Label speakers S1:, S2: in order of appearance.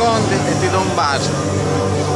S1: secondi e ti do un bacio.